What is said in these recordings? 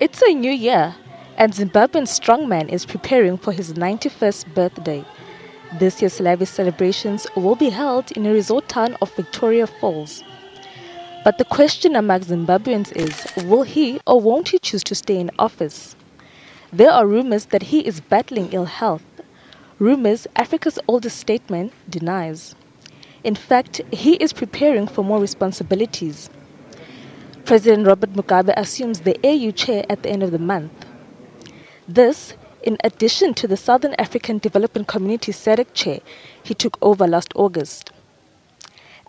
It's a new year, and Zimbabwean strongman is preparing for his 91st birthday. This year's lavish celebrations will be held in a resort town of Victoria Falls. But the question among Zimbabweans is will he or won't he choose to stay in office? There are rumors that he is battling ill health. Rumors Africa's oldest statesman denies. In fact, he is preparing for more responsibilities. President Robert Mugabe assumes the AU chair at the end of the month. This, in addition to the Southern African Development Community SADC chair he took over last August.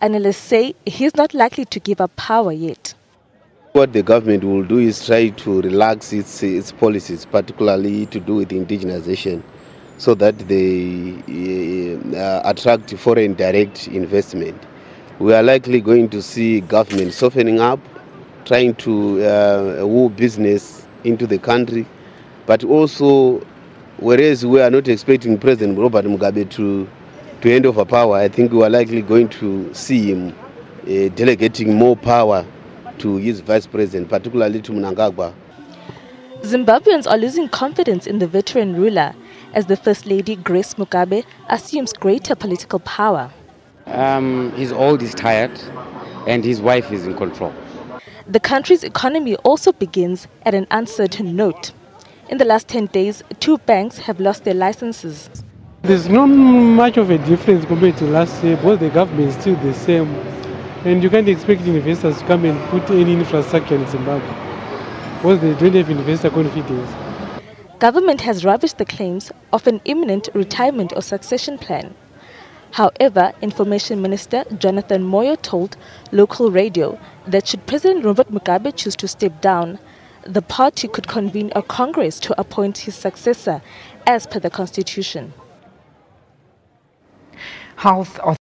Analysts say he's not likely to give up power yet. What the government will do is try to relax its, its policies, particularly to do with indigenization, so that they uh, attract foreign direct investment. We are likely going to see government softening up trying to uh, woo business into the country, but also, whereas we are not expecting President Robert Mugabe to, to hand over power, I think we are likely going to see him uh, delegating more power to his vice president, particularly to Mnangagwa. Zimbabweans are losing confidence in the veteran ruler as the First Lady Grace Mugabe assumes greater political power. Um, he's old, he's tired, and his wife is in control. The country's economy also begins at an uncertain note. In the last 10 days, two banks have lost their licenses. There's not much of a difference compared to last year because the government is still the same. And you can't expect investors to come and put any infrastructure in Zimbabwe because they don't have investor confidence. Government has rubbished the claims of an imminent retirement or succession plan. However, Information Minister Jonathan Moyo told local radio that should President Robert Mugabe choose to step down, the party could convene a congress to appoint his successor as per the constitution. Health